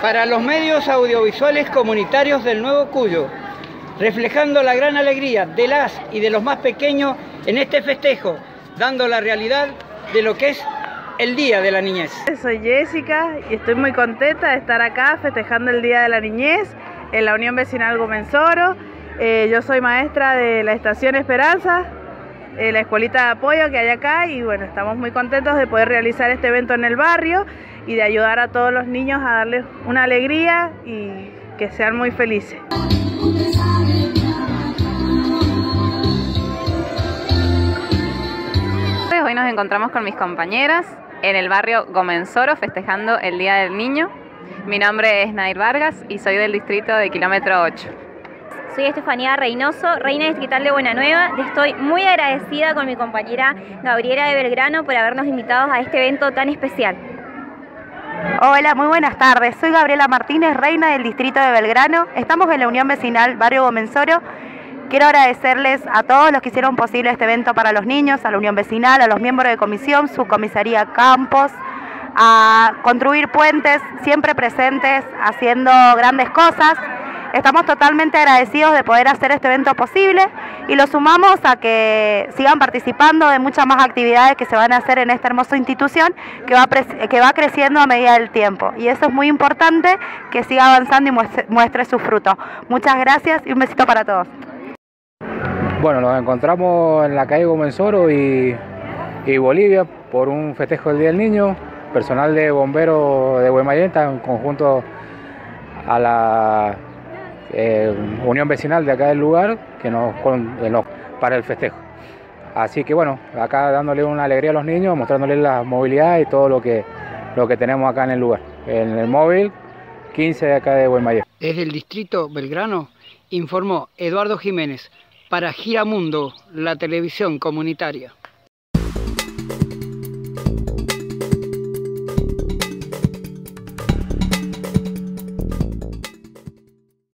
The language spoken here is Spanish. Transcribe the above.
para los medios audiovisuales comunitarios del Nuevo Cuyo, reflejando la gran alegría de las y de los más pequeños en este festejo, dando la realidad de lo que es el Día de la Niñez. Soy Jessica y estoy muy contenta de estar acá festejando el Día de la Niñez en la Unión Vecinal Gomenzoro. Eh, yo soy maestra de la Estación Esperanza, eh, la escuelita de apoyo que hay acá y bueno, estamos muy contentos de poder realizar este evento en el barrio y de ayudar a todos los niños a darles una alegría y que sean muy felices. Hoy nos encontramos con mis compañeras en el barrio Gomenzoro festejando el Día del Niño. Mi nombre es Nair Vargas y soy del distrito de Kilómetro 8. Soy Estefanía Reynoso, reina distrital de Buena Nueva. Estoy muy agradecida con mi compañera Gabriela de Belgrano por habernos invitado a este evento tan especial. Hola, muy buenas tardes. Soy Gabriela Martínez, reina del distrito de Belgrano. Estamos en la Unión Vecinal Barrio Gomenzoro. Quiero agradecerles a todos los que hicieron posible este evento para los niños, a la Unión Vecinal, a los miembros de comisión, su comisaría Campos, a construir puentes siempre presentes, haciendo grandes cosas. Estamos totalmente agradecidos de poder hacer este evento posible y lo sumamos a que sigan participando de muchas más actividades que se van a hacer en esta hermosa institución que va, que va creciendo a medida del tiempo. Y eso es muy importante que siga avanzando y muestre, muestre su fruto. Muchas gracias y un besito para todos. Bueno, nos encontramos en la calle Gomenzoro y, Bolivia por un festejo del Día del Niño, personal de bomberos de Guaymallenta en conjunto a la eh, unión vecinal de acá del lugar que nos, para el festejo. Así que bueno, acá dándole una alegría a los niños, mostrándoles la movilidad y todo lo que, lo que tenemos acá en el lugar. En el móvil 15 de acá de Guaymallén. Desde el distrito Belgrano informó Eduardo Jiménez para Giramundo, la televisión comunitaria.